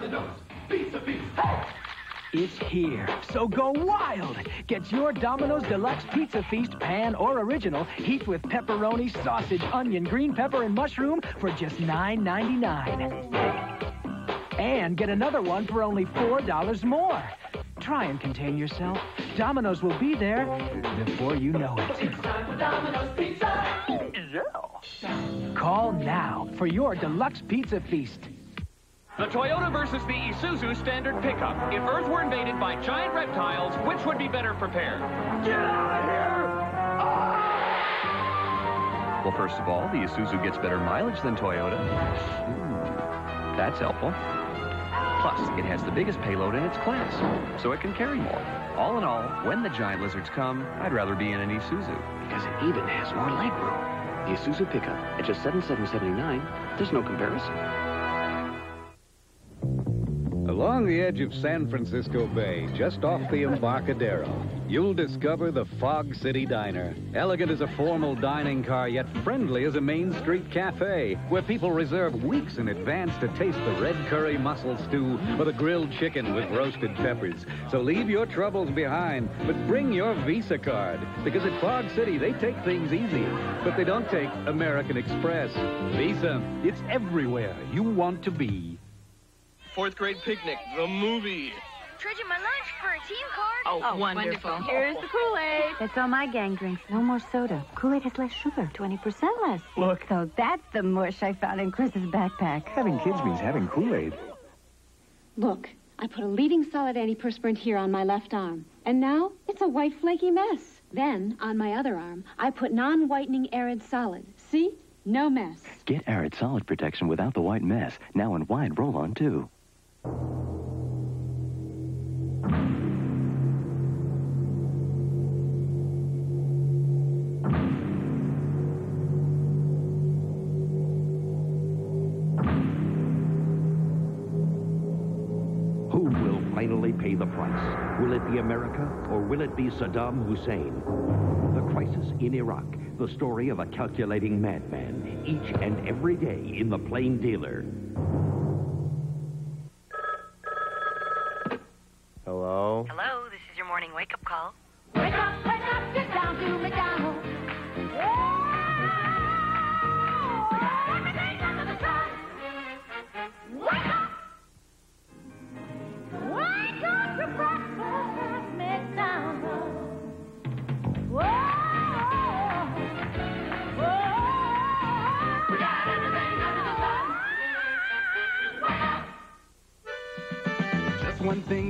Domino's. Pizza Feast. It's here, so go wild. Get your Domino's Deluxe Pizza Feast pan or original, heaped with pepperoni, sausage, onion, green pepper, and mushroom for just $9.99. And get another one for only $4 more. Try and contain yourself. Domino's will be there before you know it. It's time for Domino's Pizza. Call now for your Deluxe Pizza Feast. The Toyota versus the Isuzu standard pickup. If Earth were invaded by giant reptiles, which would be better prepared? Get out of here! Well, first of all, the Isuzu gets better mileage than Toyota. Hmm, That's helpful. Plus, it has the biggest payload in its class, so it can carry more. All in all, when the giant lizards come, I'd rather be in an Isuzu. Because it even has more legroom. The Isuzu pickup at just $7,779, there's no comparison. Along the edge of San Francisco Bay, just off the Embarcadero, you'll discover the Fog City Diner. Elegant as a formal dining car, yet friendly as a Main Street cafe, where people reserve weeks in advance to taste the red curry mussel stew or the grilled chicken with roasted peppers. So leave your troubles behind, but bring your Visa card, because at Fog City, they take things easy, but they don't take American Express. Visa, it's everywhere you want to be. Fourth grade picnic, the movie. Trading my lunch for a team card. Oh, oh wonderful. Here's the Kool-Aid. That's all my gang drinks. No more soda. Kool-Aid has less sugar. 20% less. Look. So that's the mush I found in Chris's backpack. Having kids means having Kool-Aid. Look, I put a leading solid antiperspirant here on my left arm. And now it's a white flaky mess. Then, on my other arm, I put non-whitening arid solid. See? No mess. Get Arid Solid Protection without the white mess, now in wide roll-on, too. Who will finally pay the price? Will it be America or will it be Saddam Hussein? The crisis in Iraq, the story of a calculating madman, each and every day in the plain dealer. Hello? This is your morning wake-up call. Wake up, wake up, get down to McDonald's.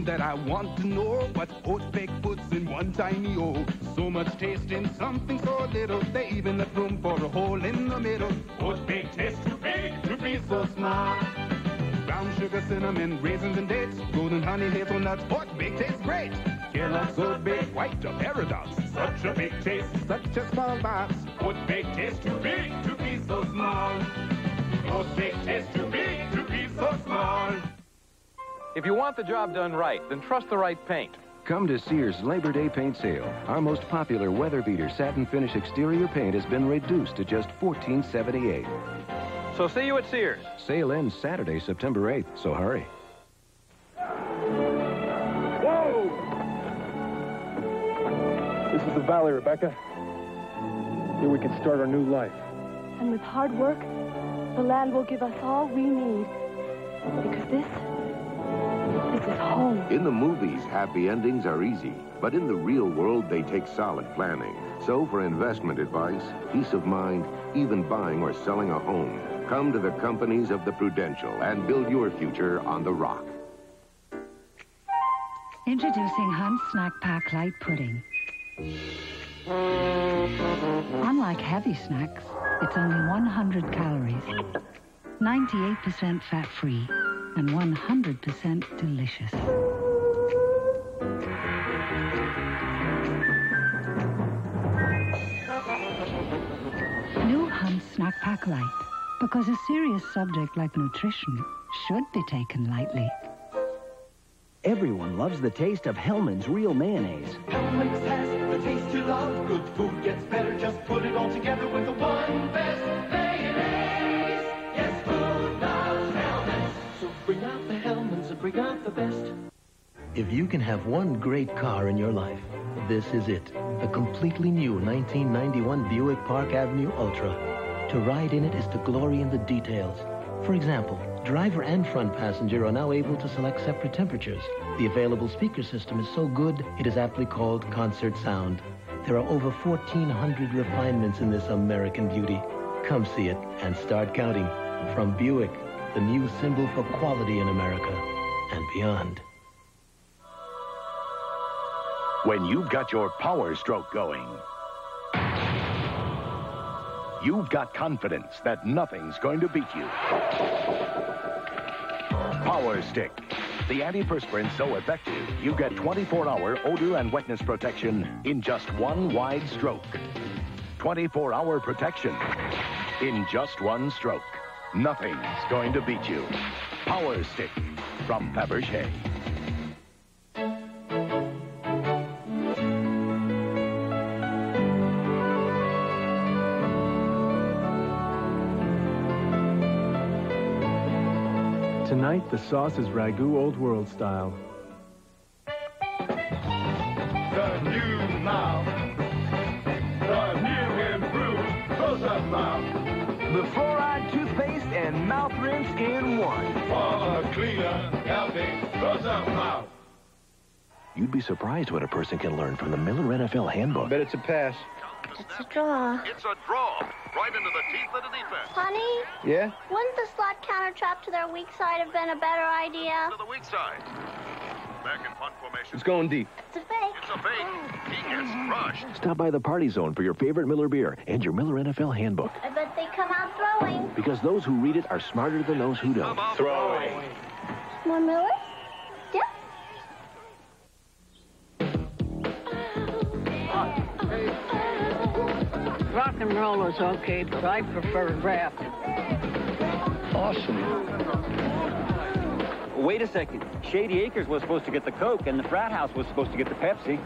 That I want to know what Oatbake puts in one tiny O. So much taste in something so little, they even left room for a hole in the middle. Oatbake tastes too big to be so small. Brown sugar, cinnamon, raisins and dates, golden honey, hazelnuts, Oatbake tastes great. Kellogg's Oatbake, white a paradox. Such a big taste, such a small box. Oatbake tastes too big to be so small. Oatbake tastes too big to be so small. If you want the job done right, then trust the right paint. Come to Sears Labor Day paint sale. Our most popular weather beater satin finish exterior paint has been reduced to just $14.78. So see you at Sears. Sale ends Saturday, September 8th, so hurry. Whoa! This is the valley, Rebecca. Here we can start our new life. And with hard work, the land will give us all we need. Because this, is home. In the movies, happy endings are easy, but in the real world, they take solid planning. So for investment advice, peace of mind, even buying or selling a home, come to the companies of the Prudential and build your future on the rock. Introducing Hunt's Snack Pack Light Pudding. Unlike heavy snacks, it's only 100 calories, 98% fat-free, and 100% delicious. New Hunt Snack Pack Light, because a serious subject like nutrition should be taken lightly. Everyone loves the taste of Hellmann's real mayonnaise. Hellmann's has the taste you love. Good food gets better. Just put it all together with the one best the best. If you can have one great car in your life, this is it. A completely new 1991 Buick Park Avenue Ultra. To ride in it is to glory in the details. For example, driver and front passenger are now able to select separate temperatures. The available speaker system is so good, it is aptly called concert sound. There are over 1,400 refinements in this American beauty. Come see it and start counting. From Buick, the new symbol for quality in America and beyond. When you've got your power stroke going, you've got confidence that nothing's going to beat you. Power Stick. The antiperspirant so effective, you get 24-hour odor and wetness protection in just one wide stroke. 24-hour protection in just one stroke. Nothing's going to beat you. Power Stick from Fabergé. Tonight, the sauce is ragu old world style. You'd be surprised what a person can learn from the Miller NFL Handbook. I Bet it's a pass. It's a draw. It's a draw. Right into the teeth of the defense. Honey, Yeah? wouldn't the slot counter trap to their weak side have been a better idea? To the weak side. Back in punt formation. It's going deep. It's a fake. It's a fake. Oh. He gets crushed. Stop by the party zone for your favorite Miller beer and your Miller NFL Handbook. I bet they come out throwing. Because those who read it are smarter than those who don't. Throwing. More Miller? And roll is okay, but I prefer rap. Awesome. Wait a second. Shady Acres was supposed to get the Coke, and the frat house was supposed to get the Pepsi.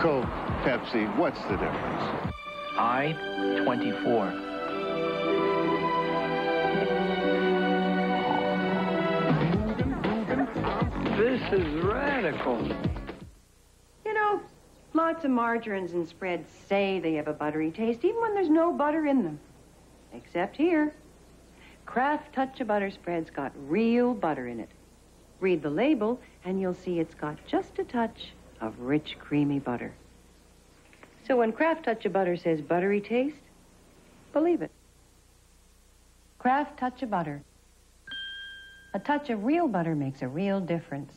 Coke, Pepsi, what's the difference? I-24. This is radical. Lots of margarines and spreads say they have a buttery taste, even when there's no butter in them. Except here. Kraft Touch of Butter spread's got real butter in it. Read the label, and you'll see it's got just a touch of rich, creamy butter. So when Kraft Touch of Butter says buttery taste, believe it. Kraft Touch of Butter. A touch of real butter makes a real difference.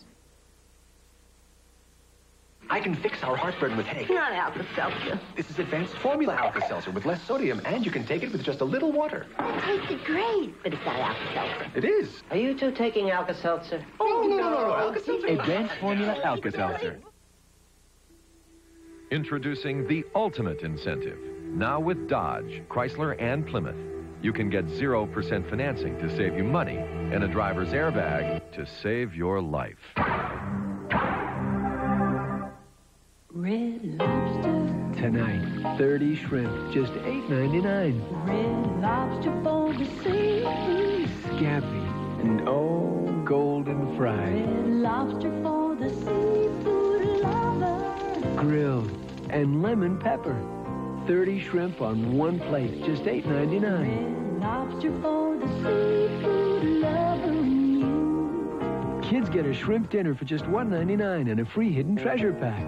I can fix our heartburn with hay. Not Alka-Seltzer. This is advanced formula Alka-Seltzer with less sodium, and you can take it with just a little water. It tasted great, but it's not Alka-Seltzer. It is. Are you two taking Alka-Seltzer? Oh, no, no, no, no. Alka-Seltzer. Advanced formula Alka-Seltzer. Introducing the ultimate incentive. Now with Dodge, Chrysler, and Plymouth. You can get 0% financing to save you money and a driver's airbag to save your life. Tonight, 30 shrimp, just $8.99. Red lobster for the sea. Scampi and oh, golden fried. Red lobster for the seafood lover. Grilled and lemon pepper. 30 shrimp on one plate, just $8.99. Red lobster for the seafood lover. Kids get a shrimp dinner for just $1.99 and a free hidden treasure pack.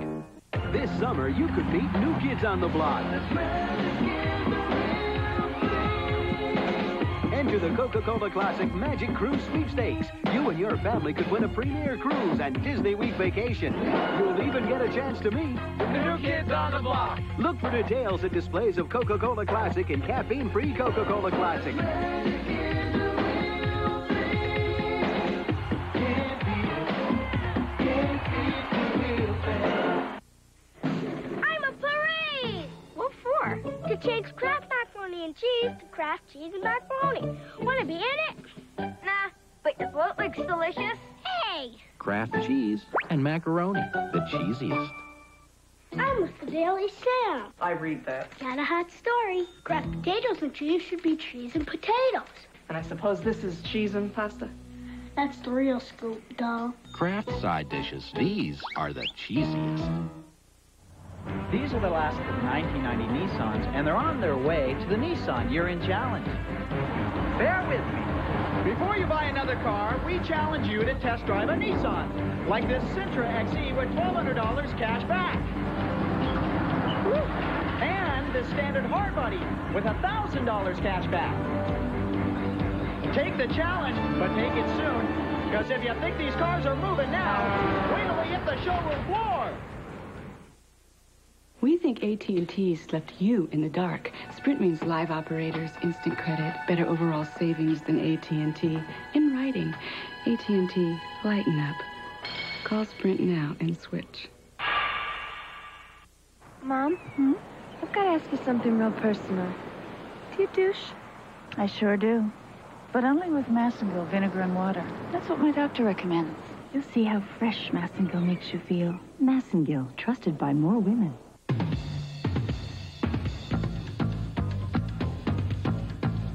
This summer, you could meet new kids on the block. Enter the Coca-Cola Classic Magic Cruise Sweepstakes. You and your family could win a premier cruise and Disney Week vacation. You'll even get a chance to meet new kids on the block. Look for details at displays of Coca-Cola Classic and caffeine-free Coca-Cola Classic. To change Kraft macaroni and cheese to Kraft cheese and macaroni. Wanna be in it? Nah, but your float looks delicious. Hey! Kraft cheese and macaroni, the cheesiest. I'm with the Daily Sam. I read that. Got a hot story. Kraft potatoes and cheese should be cheese and potatoes. And I suppose this is cheese and pasta? That's the real scoop, doll. Kraft side dishes. These are the cheesiest. These are the last of the 1990 Nissans, and they're on their way to the Nissan Year-End Challenge. Bear with me. Before you buy another car, we challenge you to test drive a Nissan, like this Sentra XE with $1,200 cash back. And the standard hardbody with $1,000 cash back. Take the challenge, but take it soon, because if you think these cars are moving now, wait till they hit the showroom floor. We think AT&T's left you in the dark. Sprint means live operators, instant credit, better overall savings than AT&T. In writing, AT&T, lighten up. Call Sprint now and switch. Mom, hmm? I've got to ask you something real personal. Do you douche? I sure do. But only with Massengill vinegar and water. That's what my doctor recommends. You'll see how fresh Massengill makes you feel. Massengill, trusted by more women.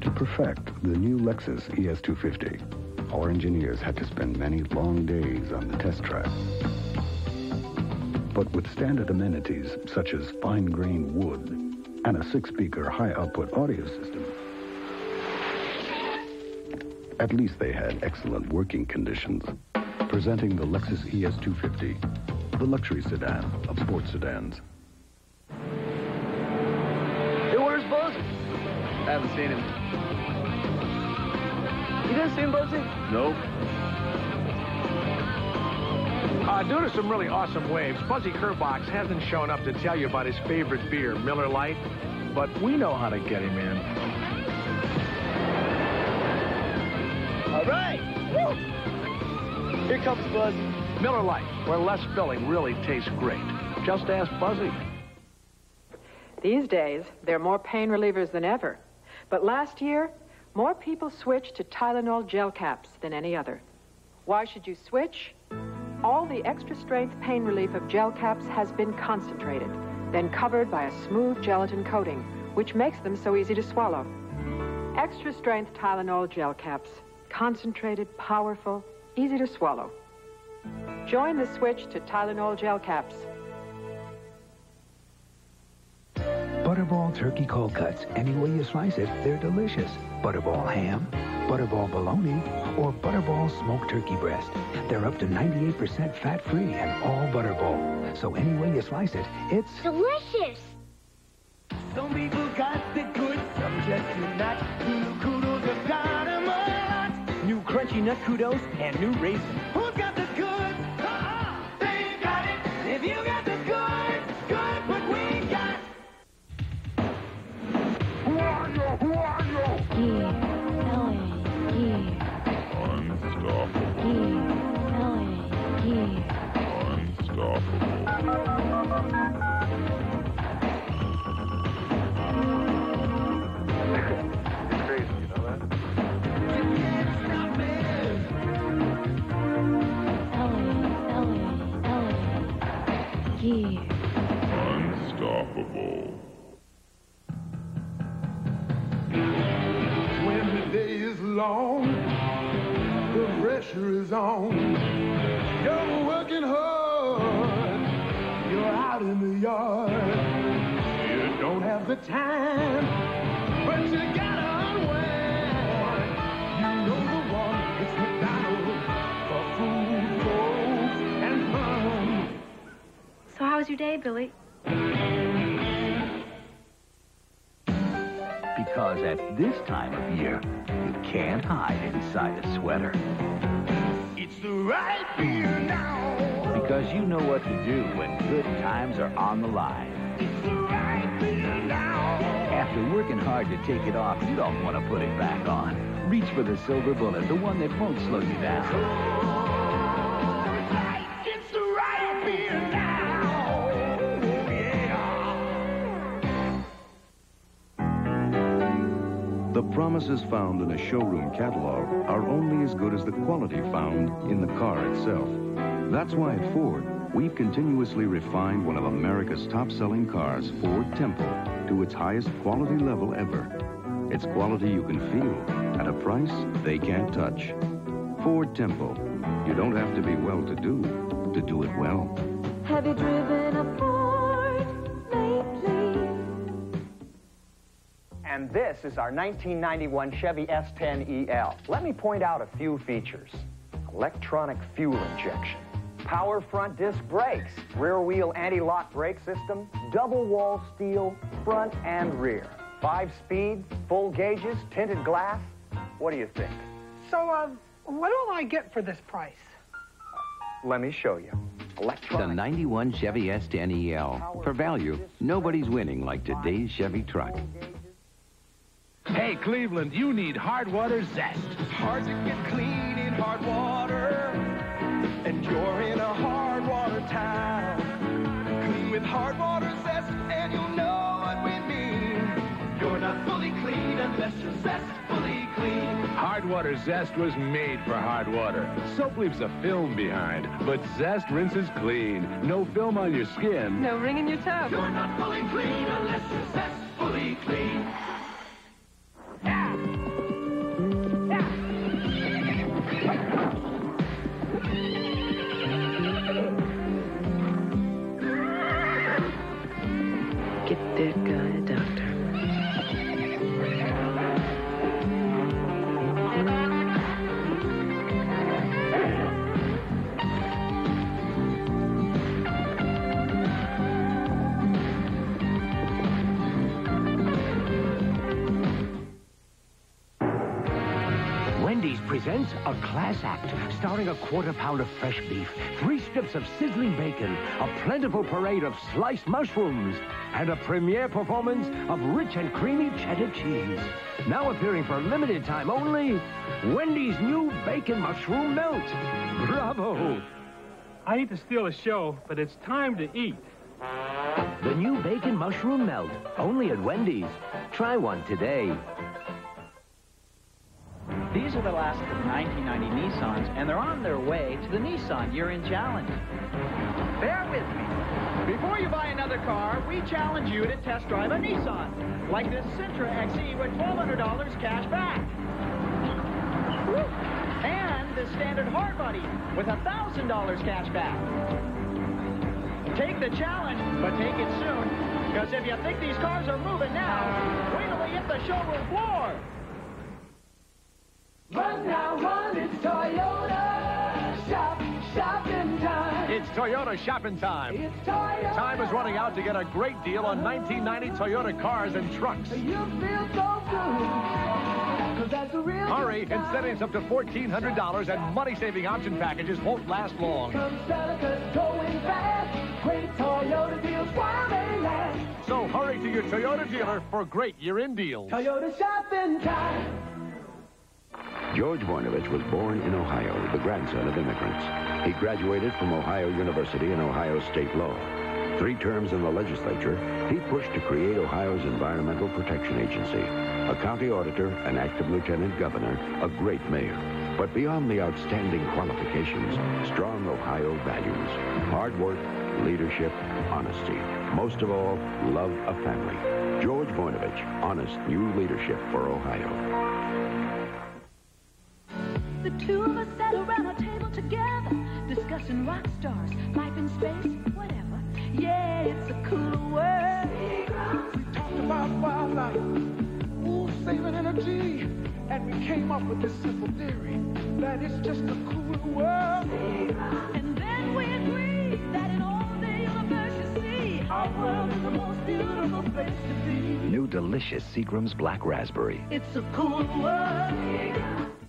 To perfect the new Lexus ES250, our engineers had to spend many long days on the test track. But with standard amenities such as fine-grained wood and a six-speaker high-output audio system, at least they had excellent working conditions. Presenting the Lexus ES250, the luxury sedan of sports sedans. I haven't seen him. You didn't see him, Buzzy? Nope. Uh, due to some really awesome waves, Buzzy Kerbox hasn't shown up to tell you about his favorite beer, Miller Lite, but we know how to get him in. All right. Woo! Here comes Buzz. Miller Lite, where less filling really tastes great. Just ask Buzzy. These days, there are more pain relievers than ever. But last year, more people switched to Tylenol gel caps than any other. Why should you switch? All the extra strength pain relief of gel caps has been concentrated, then covered by a smooth gelatin coating, which makes them so easy to swallow. Extra strength Tylenol gel caps. Concentrated, powerful, easy to swallow. Join the switch to Tylenol gel caps. Butterball turkey cold cuts. Any way you slice it, they're delicious. Butterball ham, Butterball bologna, or Butterball smoked turkey breast. They're up to 98% fat-free and all Butterball. So any way you slice it, it's delicious. Some people got the goods, some just do not. New kudos have got 'em a lot. New crunchy nut kudos and new raisin. Who's got the goods? Uh-uh, they got it. If you got the you? Who are you? LA. Unstoppable. Yeah, LA, yeah. Unstoppable. It's crazy, you know that? Unstoppable. Long, the pressure is on. You're working hard. You're out in the yard. You don't have the time, but you gotta unwind. You know the one, it's McDonald's for food, clothes, and fun. So how was your day, Billy? Because at this time of year, you can't hide inside a sweater. It's the right beer now. Because you know what to do when good times are on the line. It's the right beer now. After working hard to take it off, you don't want to put it back on. Reach for the silver bullet, the one that won't slow you down. Promises found in a showroom catalog are only as good as the quality found in the car itself. That's why at Ford, we've continuously refined one of America's top-selling cars, Ford Tempo, to its highest quality level ever. It's quality you can feel at a price they can't touch. Ford Tempo. You don't have to be well-to-do to do it well. Have you driven this is our 1991 Chevy S10EL. Let me point out a few features. Electronic fuel injection, power front disc brakes, rear wheel anti-lock brake system, double wall steel, front and rear. Five speed, full gauges, tinted glass. What do you think? So, uh, what will I get for this price? Let me show you. Electronic. The 91 Chevy S10EL. E For value, nobody's winning like today's Chevy truck. Hey, Cleveland, you need hard water zest. Hard to get clean in hard water, and you're in a hard water town. Clean with hard water zest, and you'll know what we mean. You're not fully clean unless you're zestfully clean. Hard water zest was made for hard water. Soap leaves a film behind, but zest rinses clean. No film on your skin. No ring in your toe. You're not fully clean unless you're zestfully clean. A quarter pound of fresh beef, three strips of sizzling bacon, a plentiful parade of sliced mushrooms, and a premiere performance of rich and creamy cheddar cheese. Now appearing for a limited time only, Wendy's new bacon mushroom melt. Bravo! I hate to steal a show, but it's time to eat. The new bacon mushroom melt, only at Wendy's. Try one today. These are the last of the 1990 Nissans, and they're on their way to the Nissan Year-End Challenge. Bear with me. Before you buy another car, we challenge you to test drive a Nissan, like this Sentra XE with $1,200 cash back. Woo. And the standard hard body with $1,000 cash back. Take the challenge, but take it soon, because if you think these cars are moving now, wait till they hit the showroom floor. Run now, run, it's Toyota. Shop, shopping time. It's Toyota shopping time. It's Toyota. Time is running out to get a great deal on 1990 Toyota cars and trucks. You feel so good. That's real Hurry, good time. incentives up to $1,400 and money-saving option packages won't last long. Come Sonica's going fast. Great Toyota deals while they last. So hurry to your Toyota dealer for great year-end deals. Toyota shopping time. George Voinovich was born in Ohio, the grandson of immigrants. He graduated from Ohio University and Ohio State Law. Three terms in the legislature, he pushed to create Ohio's Environmental Protection Agency. A county auditor, an active lieutenant governor, a great mayor. But beyond the outstanding qualifications, strong Ohio values. Hard work, leadership, honesty. Most of all, love of family. George Voinovich, honest new leadership for Ohio. The two of us sat around a table together, discussing rock stars, life in space, whatever. Yeah, it's a cooler world. We talked about wildlife, ooh, saving energy, and we came up with this simple theory that it's just a cooler world. And then we agreed that in all the universe you see, our world is the most beautiful place to be. New delicious Seagram's Black Raspberry. It's a cooler world.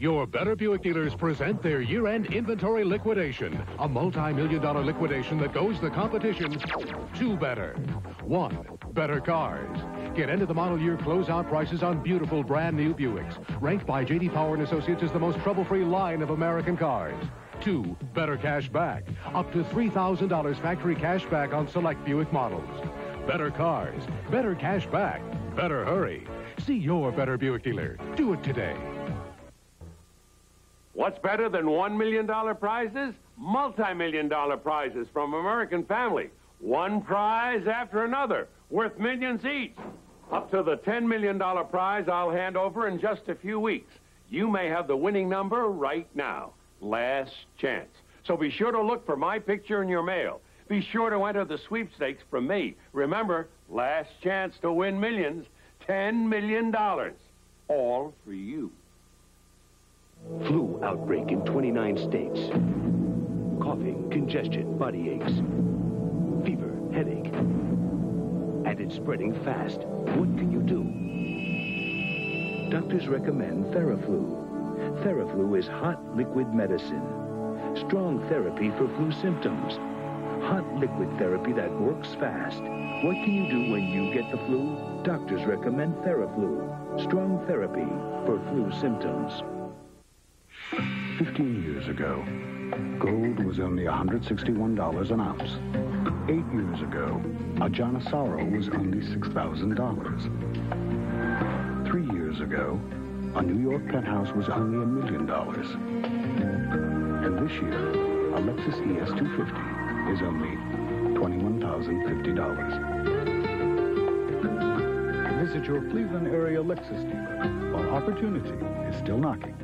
Your Better Buick dealers present their year-end inventory liquidation. A multi-million dollar liquidation that goes the competition to better. One, better cars. Get into the model year closeout prices on beautiful brand new Buicks. Ranked by J.D. Power and Associates as the most trouble-free line of American cars. Two, better cash back. Up to $3,000 factory cash back on select Buick models. Better cars, better cash back, better hurry. See your Better Buick dealer. Do it today. What's better than $1 million prizes? Multi-million dollar prizes from American Family. One prize after another, worth millions each. Up to the $10 million prize I'll hand over in just a few weeks. You may have the winning number right now. Last chance. So be sure to look for my picture in your mail. Be sure to enter the sweepstakes from me. Remember, last chance to win millions. $10 million. All for you. Flu outbreak in 29 states. Coughing, congestion, body aches, fever, headache. And it's spreading fast. What can you do? Doctors recommend Theraflu. Theraflu is hot liquid medicine. Strong therapy for flu symptoms. Hot liquid therapy that works fast. What can you do when you get the flu? Doctors recommend Theraflu. Strong therapy for flu symptoms. Fifteen years ago, gold was only $161 an ounce. Eight years ago, a Janisaro was only $6,000. Three years ago, a New York penthouse was only a million dollars. And this year, a Lexus ES250 is only $21,050. Visit your Cleveland area Lexus dealer while opportunity is still knocking.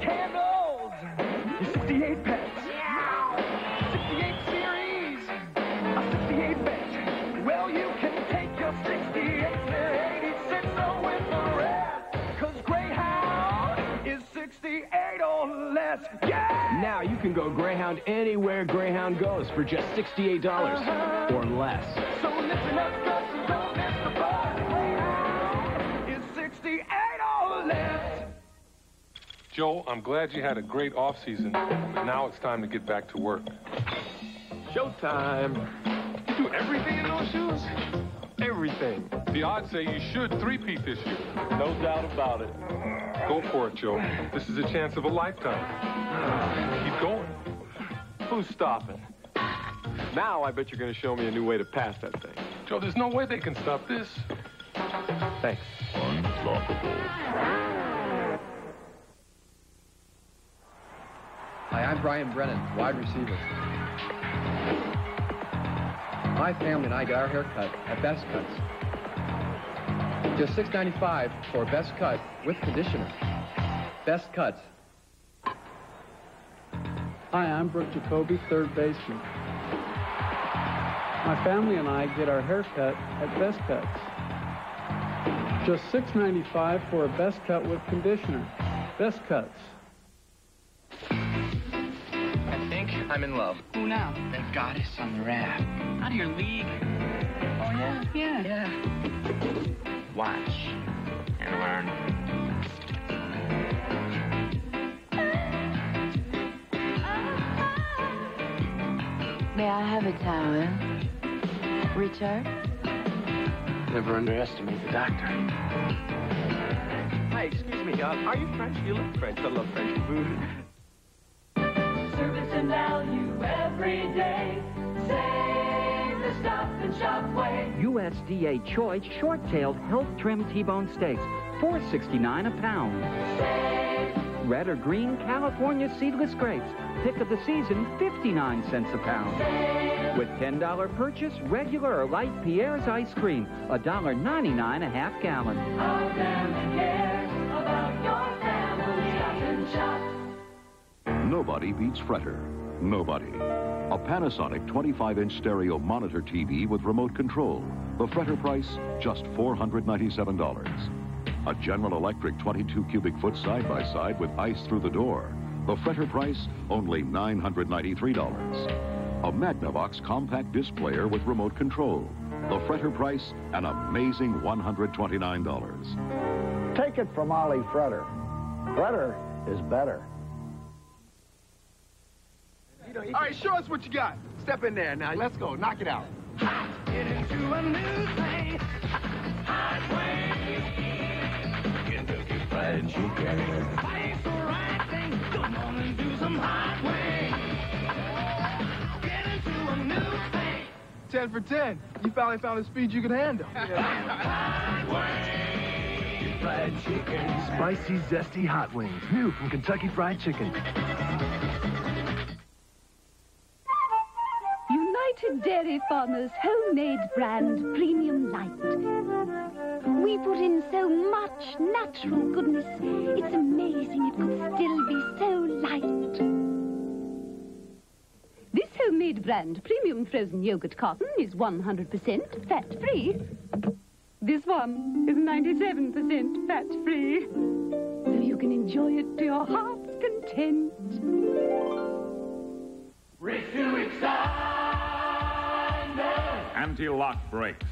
You got 68 candles, 68 68 series, a 68 bet. Well, you can take your 68 to 86 with the rest. Cause Greyhound is 68 or less. Yeah! Now you can go Greyhound anywhere Greyhound goes for just $68 Uh-huh. or less. So listen up, Joe, I'm glad you had a great off season, but now it's time to get back to work. Showtime. You do everything in those shoes? Everything. The odds say you should three-peat this year. No doubt about it. Go for it, Joe. This is a chance of a lifetime. Keep going. Who's stopping? Now I bet you're going to show me a new way to pass that thing. Joe, there's no way they can stop this. Thanks. Hi, I'm Brian Brennan, wide receiver. My family and I get our hair cut at Best Cuts. Just $6.95 for Best Cut with conditioner. Best Cuts. Hi, I'm Brooke Jacoby, third baseman. My family and I get our hair cut at Best Cuts. Just $6.95 for a Best Cut with conditioner. Best Cuts. I'm in love. Who now? That goddess on the raft. Out of your league. Oh, yeah? Yeah. Yeah. Watch and learn. May I have a towel? Richard? Never underestimate the doctor. Hi, excuse me. Uh, are you French? You look French. I love French food. Service and value every day. Save the stop and shop way. USDA choice short-tailed health trim T-bone steaks, $4.69 a pound. Red or green California seedless grapes, pick of the season, 59 cents a pound. With $10 purchase, regular or light Pierre's ice cream, $1.99 a half gallon. Nobody beats Fretter. Nobody. A Panasonic 25-inch stereo monitor TV with remote control. The Fretter price, just $497. A General Electric 22 cubic foot side-by-side with ice through the door. The Fretter price, only $993. A Magnavox compact disc player with remote control. The Fretter price, an amazing $129. Take it from Ollie Fretter. Fretter is better. All right, show us what you got. Step in there now. Let's go. Knock it out. Get into a new thing. Highway. Kentucky Fried Chicken. Fight the right thing. Come on and do some highway. Get into a new thing. 10 for 10. You finally found a speed you could handle. Highway. Fried Chicken. Spicy, zesty hot wings. New from Kentucky Fried Chicken. Dairy Farmers homemade brand premium light. We put in so much natural goodness. It's amazing it could still be so light. This homemade brand premium frozen yogurt carton is 100% fat-free. This one is 97% fat-free. So you can enjoy it to your heart's content. Anti-lock brakes,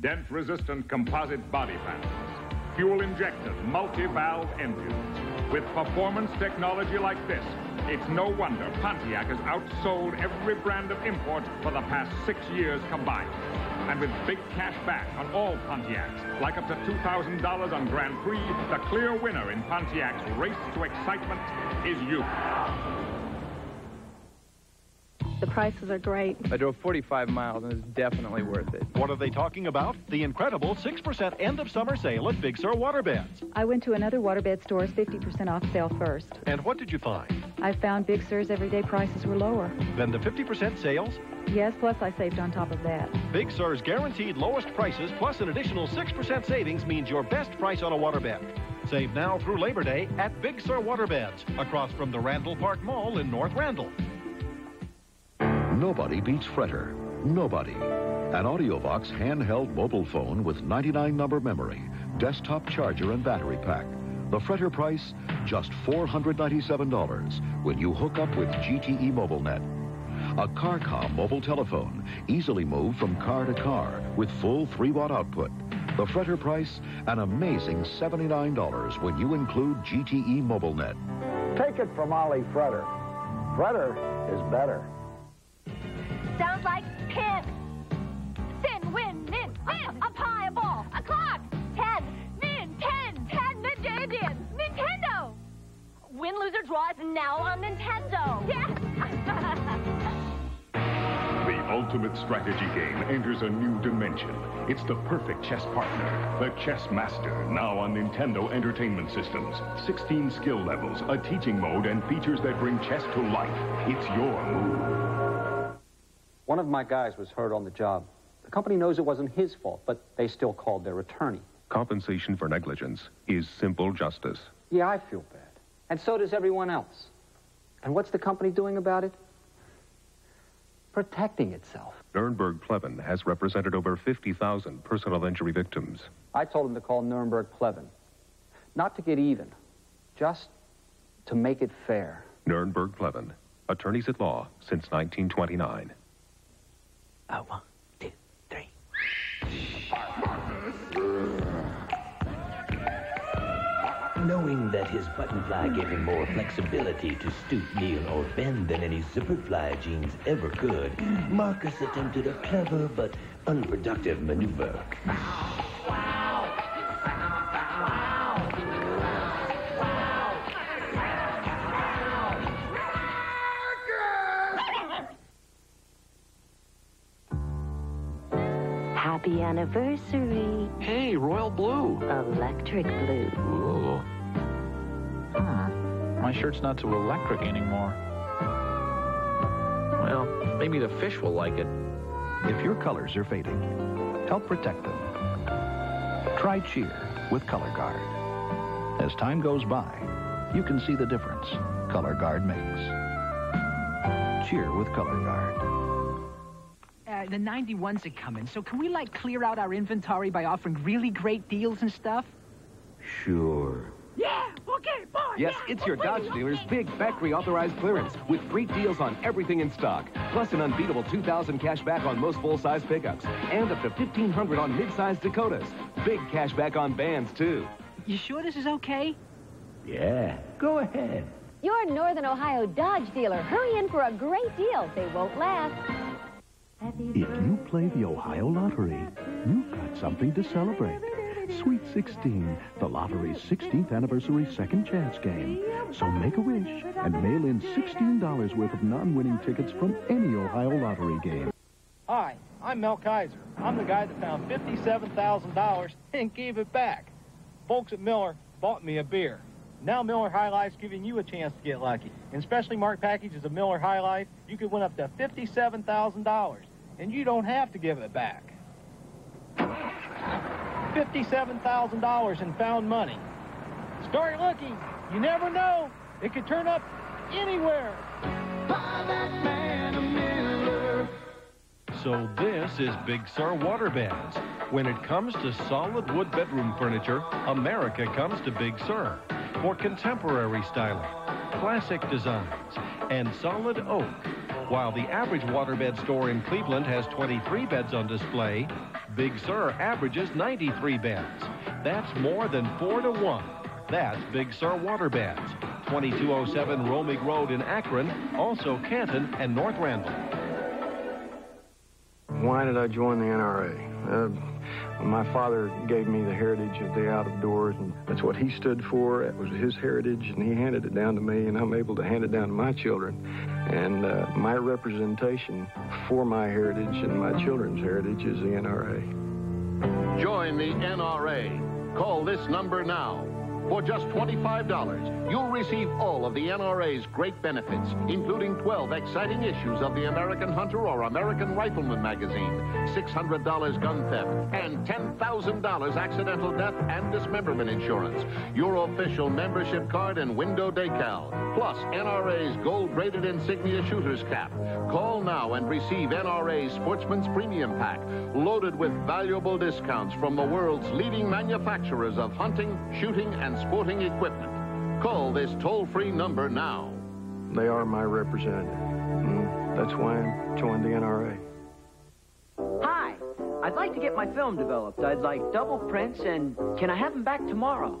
dent-resistant composite body panels, fuel-injected multi-valve engines. With performance technology like this, it's no wonder Pontiac has outsold every brand of import for the past six years combined. And with big cash back on all Pontiacs, like up to $2,000 on Grand Prix, the clear winner in Pontiac's race to excitement is you. The prices are great. I drove 45 miles and it's definitely worth it. What are they talking about? The incredible 6% end of summer sale at Big Sur Waterbeds. I went to another waterbed store's 50% off sale first. And what did you find? I found Big Sur's everyday prices were lower. Then the 50% sales? Yes, plus I saved on top of that. Big Sur's guaranteed lowest prices plus an additional 6% savings means your best price on a waterbed. Save now through Labor Day at Big Sur Waterbeds, across from the Randall Park Mall in North Randall. Nobody beats Fretter. Nobody. An AudioVox handheld mobile phone with 99 number memory, desktop charger, and battery pack. The Fretter price, just $497 when you hook up with GTE MobileNet. A CarCom mobile telephone, easily moved from car to car with full 3-watt output. The Fretter price, an amazing $79 when you include GTE MobileNet. Take it from Ollie Fretter. Fretter is better. Like pin. Sin, win, min, win. Up high, ah, a ball, a clock. Ten, min, ten, ten, Indians. Nintendo. Win, loser, draw is now on Nintendo. Yes. The ultimate strategy game enters a new dimension. It's the perfect chess partner, the Chess Master, now on Nintendo Entertainment Systems. 16 skill levels, a teaching mode, and features that bring chess to life. It's your move. One of my guys was hurt on the job. The company knows it wasn't his fault, but they still called their attorney. Compensation for negligence is simple justice. Yeah, I feel bad. And so does everyone else. And what's the company doing about it? Protecting itself. Nurenberg Plevin has represented over 50,000 personal injury victims. I told him to call Nurenberg Plevin. Not to get even, just to make it fair. Nurenberg Plevin, attorneys at law since 1929. Oh, one, two, three. Knowing that his button fly gave him more flexibility to stoop, kneel, or bend than any zipper fly jeans ever could, Marcus attempted a clever but unproductive maneuver. Anniversary. Hey, royal blue. Electric blue. Ooh. Hmm. My shirt's not so electric anymore. Well, maybe the fish will like it. If your colors are fading, help protect them. Try Cheer with Color Guard. As time goes by, you can see the difference Color Guard makes. Cheer with Color Guard. The 91s are coming, so can we, like, clear out our inventory by offering really great deals and stuff? Sure. Yeah, okay, boy. Yes, it's your Dodge dealer's big factory authorized clearance with great deals on everything in stock, plus an unbeatable 2000 cash back on most full-size pickups and up to 1500 on mid-size Dakotas. Big cash back on vans too. You sure this is okay? Yeah, go ahead. Your Northern Ohio Dodge dealer. Hurry in for a great deal. They won't last. If you play the Ohio Lottery, you've got something to celebrate. Sweet 16, the lottery's 16th anniversary second chance game. So make a wish and mail in $16 worth of non-winning tickets from any Ohio lottery game. Hi, I'm Mel Kaiser. I'm the guy that found $57,000 and gave it back. Folks at Miller bought me a beer. Now Miller High Life's giving you a chance to get lucky. In specially marked packages of Miller High Life, you could win up to $57,000. And you don't have to give it back. $57,000 in found money. Start looking. You never know. It could turn up anywhere. So this is Big Sur Waterbeds. When it comes to solid wood bedroom furniture, America comes to Big Sur for contemporary styling, classic designs, and solid oak. While the average waterbed store in Cleveland has 23 beds on display, Big Sur averages 93 beds. That's more than four to one. That's Big Sur Waterbeds. 2207 Romig Road in Akron, also Canton and North Randall. Why did I join the NRA? Uh, my father gave me the heritage of the out of doors, and that's what he stood for. It was his heritage, and he handed it down to me, and I'm able to hand it down to my children. And uh, my representation for my heritage and my children's heritage is the NRA. Join the NRA. Call this number now. For just $25, you'll receive all of the NRA's great benefits, including 12 exciting issues of the American Hunter or American Rifleman magazine, $600 gun theft, and $10,000 accidental death and dismemberment insurance, your official membership card and window decal, plus NRA's gold-rated insignia shooter's cap. Call now and receive NRA's Sportsman's Premium Pack, loaded with valuable discounts from the world's leading manufacturers of hunting, shooting, and sporting equipment. Call this toll-free number now. They are my representative. Mm, that's why I joined the NRA. Hi, I'd like to get my film developed. I'd like double prints, and can I have them back tomorrow?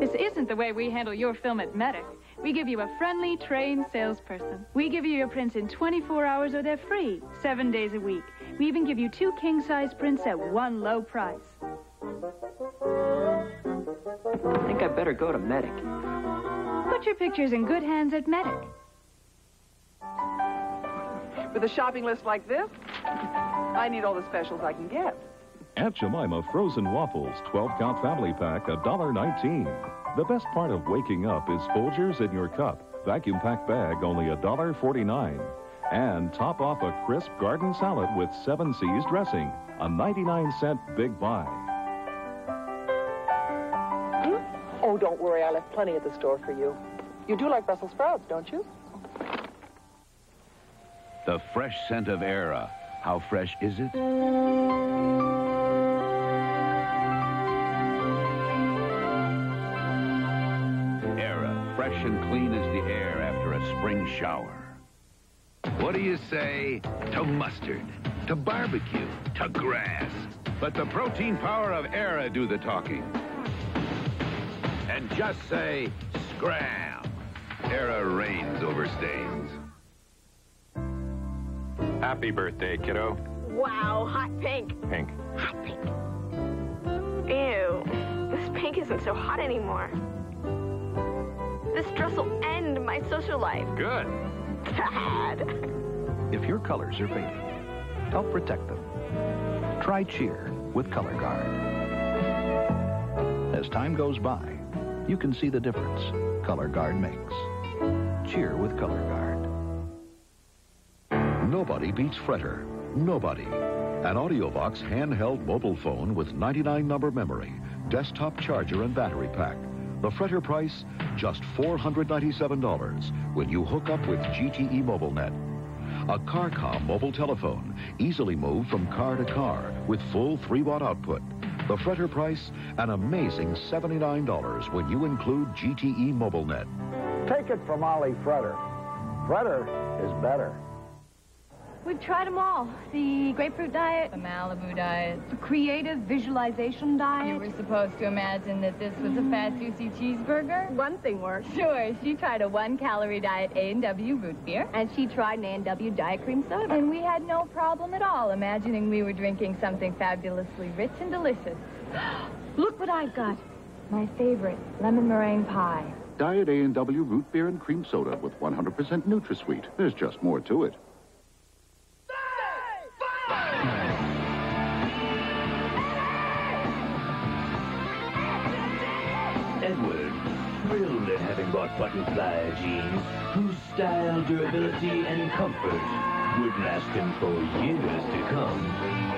This isn't the way we handle your film at Medic. We give you a friendly, trained salesperson. We give you your prints in 24 hours or they're free, seven days a week. We even give you two king-size prints at one low price. I think I better go to Medic. Put your pictures in good hands at Medic. With a shopping list like this, I need all the specials I can get. Aunt Jemima frozen waffles, 12 count family pack, $1.19. The best part of waking up is Folgers in your cup. Vacuum pack bag, only $1.49. And top off a crisp garden salad with seven seas dressing, a 99 cent big buy. Hmm? Oh, don't worry. I left plenty at the store for you. You do like Brussels sprouts, don't you? The fresh scent of Era. How fresh is it? Fresh and clean as the air after a spring shower. What do you say to mustard, to barbecue, to grass? Let the protein power of Era do the talking. And just say, scram. Era reigns over stains. Happy birthday, kiddo. Wow, hot pink. Pink. Hot pink. Ew. This pink isn't so hot anymore. This dress will end my social life. Good. Dad. If your colors are fading, help protect them. Try Cheer with Color Guard. As time goes by, you can see the difference Color Guard makes. Cheer with Color Guard. Nobody beats Fretter. Nobody. An AudioVox handheld mobile phone with 99 number memory, desktop charger, and battery pack. The Fretter price, just $497 when you hook up with GTE MobileNet. A CarCom mobile telephone, easily moved from car to car with full 3-watt output. The Fretter price, an amazing $79 when you include GTE MobileNet. Take it from Ollie Fretter. Fretter is better. We've tried them all. The grapefruit diet. The Malibu diet. The creative visualization diet. You were supposed to imagine that this was a fat, juicy cheeseburger? One thing worked. Sure. She tried a one-calorie diet A&W root beer. And she tried an A&W diet cream soda. And we had no problem at all imagining we were drinking something fabulously rich and delicious. Look what I've got. My favorite, lemon meringue pie. Diet A&W root beer and cream soda with 100% NutraSweet. There's just more to it. Bought buttonfly jeans whose style, durability, and comfort would last him for years to come,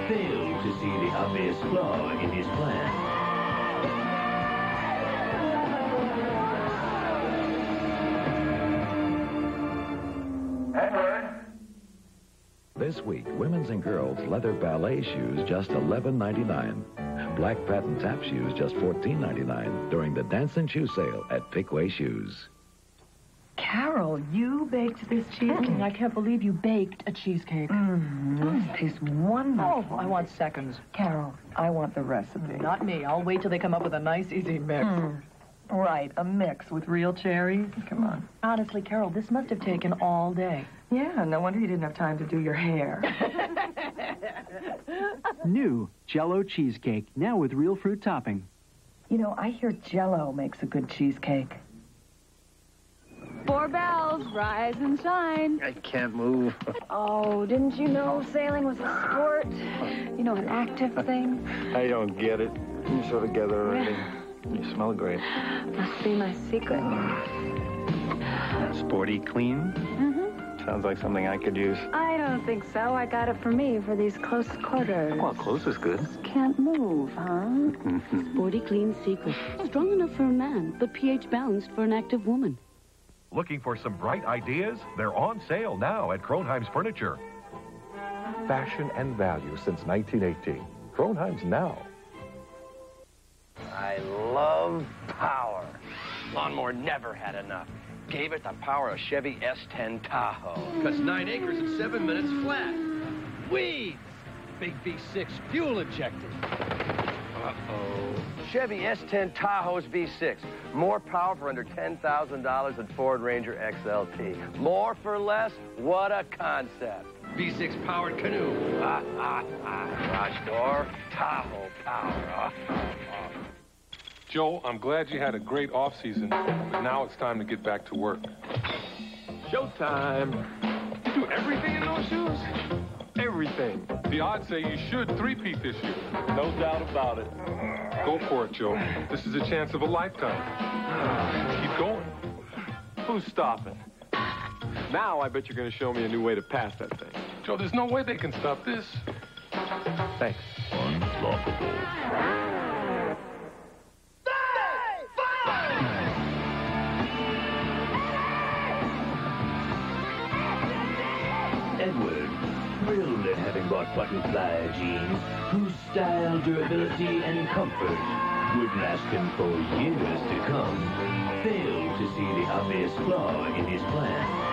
failed to see the obvious flaw in his plan. This week, women's and girls' leather ballet shoes just $11.99. Black patent tap shoes just $14.99 during the Dance and Shoe sale at Pic-Way Shoes. Carol, you baked this cheesecake. I can't believe you baked a cheesecake. Mm, it tastes wonderful. Oh, I want seconds. Carol, I want the recipe. Not me. I'll wait till they come up with a nice, easy mix. Right, a mix with real cherries. Come on. Honestly, Carol, this must have taken all day. Yeah, no wonder you didn't have time to do your hair. New Jello cheesecake, now with real fruit topping. You know, I hear Jello makes a good cheesecake. Four bells, rise and shine. I can't move. Oh, didn't you know sailing was a sport? You know, an active thing? I don't get it. You're so together already. You smell great. Must be my secret. Sporty clean? Mm-hmm. Sounds like something I could use. I don't think so. I got it for me for these close quarters. Well, close is good. Can't move, huh? Sporty Clean Secret. Strong enough for a man, but pH balanced for an active woman. Looking for some bright ideas? They're on sale now at Kronheim's Furniture. Fashion and value since 1918. Kronheim's now. I love power. Lawnmower never had enough. Gave it the power of Chevy S10 Tahoe. Cuts nine acres in seven minutes flat. Weeds. Big V6 fuel injected. Uh-oh. Chevy S10 Tahoe's V6. More power for under $10,000 than Ford Ranger XLT. More for less? What a concept. V6 powered canoe. Ah, ah, ah. Garage door, Tahoe power. Ah, Joe, I'm glad you had a great off season, but now it's time to get back to work. Showtime. You do everything in those shoes? Everything. The odds say you should three-peat this year. No doubt about it. Go for it, Joe. This is a chance of a lifetime. Keep going. Who's stopping? Now I bet you're going to show me a new way to pass that thing. Joe, there's no way they can stop this. Thanks. Edward, bought buttonfly jeans whose style, durability, and comfort would last him for years to come, failed to see the obvious flaw in his plan.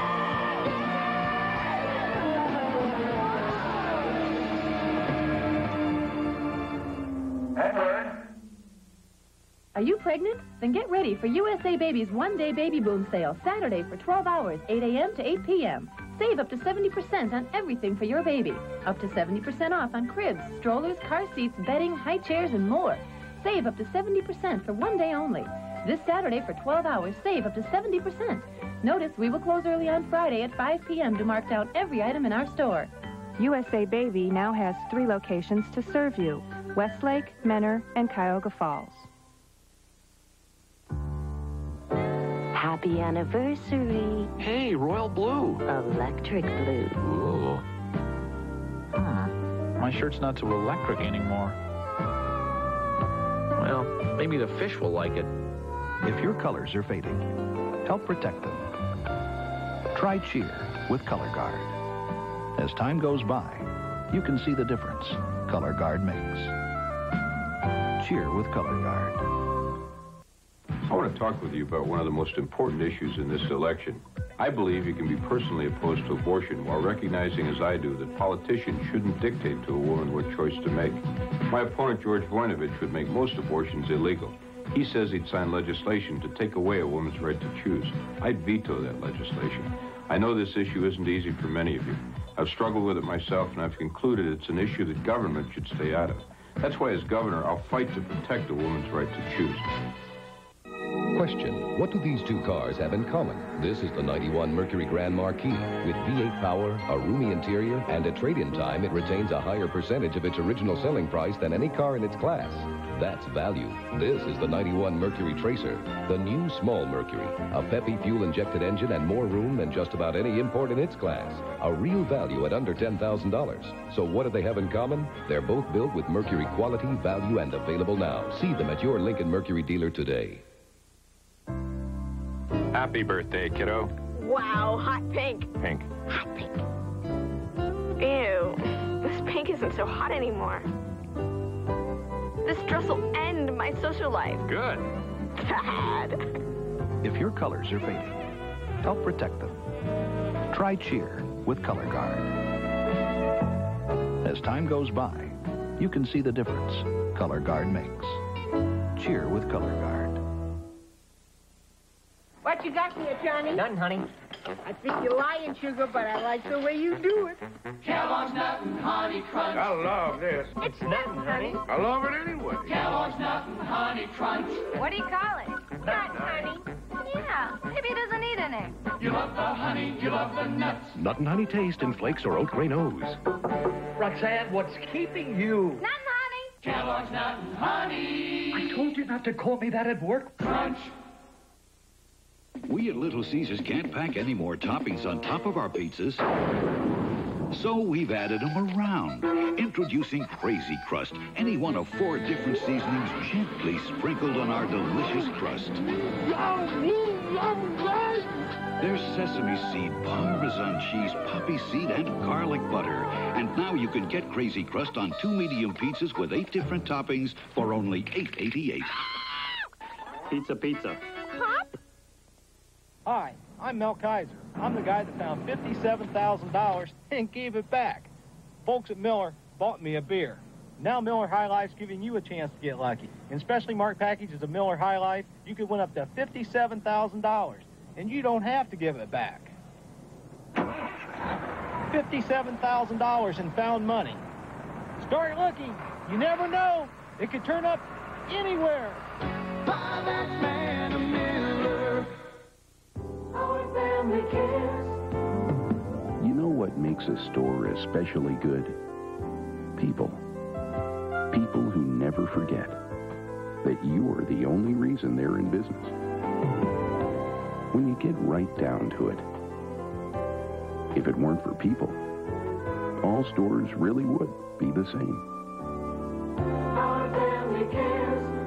Are you pregnant? Then get ready for USA Baby's one-day baby boom sale, Saturday for 12 hours, 8 a.m. to 8 p.m. Save up to 70% on everything for your baby. Up to 70% off on cribs, strollers, car seats, bedding, high chairs, and more. Save up to 70% for one day only. This Saturday for 12 hours, save up to 70%. Notice we will close early on Friday at 5 p.m. to mark down every item in our store. USA Baby now has three locations to serve you Westlake, Mentor, and Cuyahoga Falls. Happy anniversary. Hey, royal blue. Electric blue. Ooh. Hmm. My shirt's not so electric anymore. Well, maybe the fish will like it. If your colors are fading, help protect them. Try Cheer with Color Guard. As time goes by, you can see the difference Color Guard makes. Cheer with Color Guard. I want to talk with you about one of the most important issues in this election. I believe you can be personally opposed to abortion while recognizing, as I do, that politicians shouldn't dictate to a woman what choice to make. My opponent, George Voinovich, would make most abortions illegal. He says he'd sign legislation to take away a woman's right to choose. I'd veto that legislation. I know this issue isn't easy for many of you. I've struggled with it myself, and I've concluded it's an issue that government should stay out of. That's why, as governor, I'll fight to protect a woman's right to choose. Question, what do these two cars have in common? This is the 91 Mercury Grand Marquis. With V8 power, a roomy interior, and a trade-in time, it retains a higher percentage of its original selling price than any car in its class. That's value. This is the 91 Mercury Tracer, the new small Mercury. A peppy fuel-injected engine and more room than just about any import in its class. A real value at under $10,000. So what do they have in common? They're both built with Mercury quality, value, and available now. See them at your Lincoln Mercury dealer today. Happy birthday, kiddo. Wow, hot pink. Pink. Hot pink. Ew. This pink isn't so hot anymore. This dress will end my social life. Good. Bad. If your colors are fading, help protect them. Try Cheer with Color Guard. As time goes by, you can see the difference Color Guard makes. Cheer with Color Guard. What you got there, Johnny? Nothing, honey. I think you're lying, Sugar, but I like the way you do it. Kellogg's Nut and Honey Crunch. I love this. It's nothing, honey. I love it anyway. Kellogg's Nut and Honey Crunch. What do you call it? Nut honey. Yeah, maybe it doesn't need any. You love the honey, you love the nuts. Nut and honey taste in flakes or oat grain O's. Roxanne, what's keeping you? Nut honey. Kellogg's Nut and Honey. I told you not to call me that at work. Crunch. We at Little Caesars can't pack any more toppings on top of our pizzas. So we've added them around. Introducing Crazy Crust, any one of four different seasonings gently sprinkled on our delicious crust. There's sesame seed, parmesan cheese, poppy seed, and garlic butter. And now you can get Crazy Crust on two medium pizzas with eight different toppings for only $8.88. Pizza, pizza. Hi, I'm Mel Kaiser. I'm the guy that found $57,000 and gave it back. Folks at Miller bought me a beer. Now Miller High Life's giving you a chance to get lucky. In specially marked packages of Miller High Life, you could win up to $57,000, and you don't have to give it back. $57,000 in found money. Start looking. You never know. It could turn up anywhere. You know what makes a store especially good? People. People who never forget that you're the only reason they're in business. When you get right down to it, if it weren't for people, all stores really would be the same. Our family cares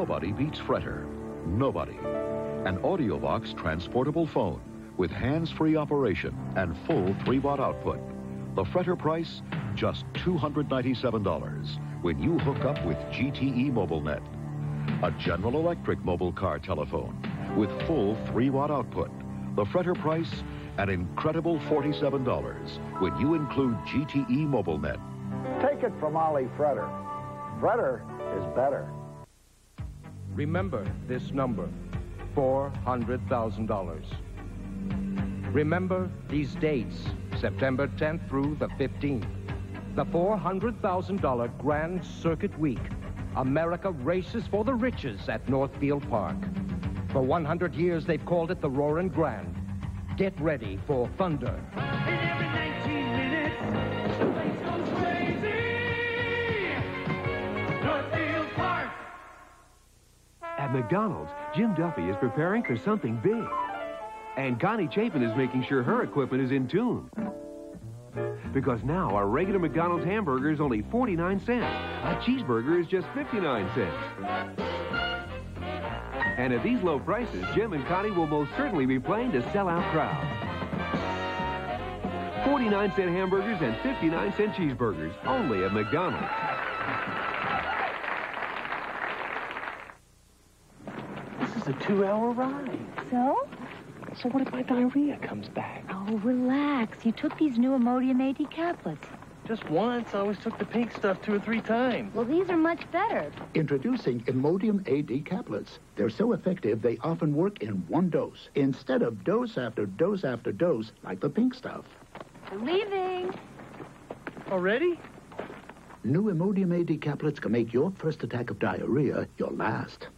Nobody beats Fretter. Nobody. An AudioVox transportable phone with hands-free operation and full 3-watt output. The Fretter price, just $297 when you hook up with GTE MobileNet. A General Electric mobile car telephone with full 3-watt output. The Fretter price, an incredible $47 when you include GTE MobileNet. Take it from Ollie Fretter. Fretter is better. Remember this number, $400,000. Remember these dates, September 10th through the 15th. The $400,000 Grand Circuit Week. America races for the riches at Northfield Park. For 100 years, they've called it the Roaring Grand. Get ready for thunder, At McDonald's, Jim Duffy is preparing for something big. And Connie Chapin is making sure her equipment is in tune. Because now our regular McDonald's hamburger is only 49 cents. A cheeseburger is just 59 cents. And at these low prices, Jim and Connie will most certainly be playing to sell out crowds. 49 cent hamburgers and 59 cent cheeseburgers, only at McDonald's. This is a two-hour ride. So? So what if my diarrhea comes back? Oh, relax. You took these new Imodium AD caplets. Just once. I always took the pink stuff two or three times. Well, these are much better. Introducing Imodium AD caplets. They're so effective, they often work in one dose, instead of dose after dose after dose, like the pink stuff. Leaving. Already? New Imodium AD caplets can make your first attack of diarrhea your last.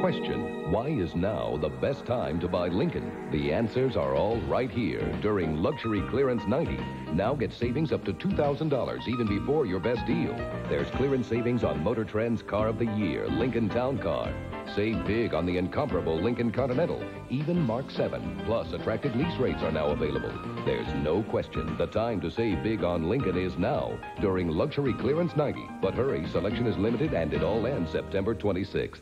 Question, why is now the best time to buy Lincoln? The answers are all right here during Luxury Clearance 90. Now get savings up to $2,000 even before your best deal. There's clearance savings on Motor Trend's Car of the Year, Lincoln Town Car. Save big on the incomparable Lincoln Continental, even Mark 7. Plus, attractive lease rates are now available. There's no question the time to save big on Lincoln is now during Luxury Clearance 90. But hurry, selection is limited and it all ends September 26th.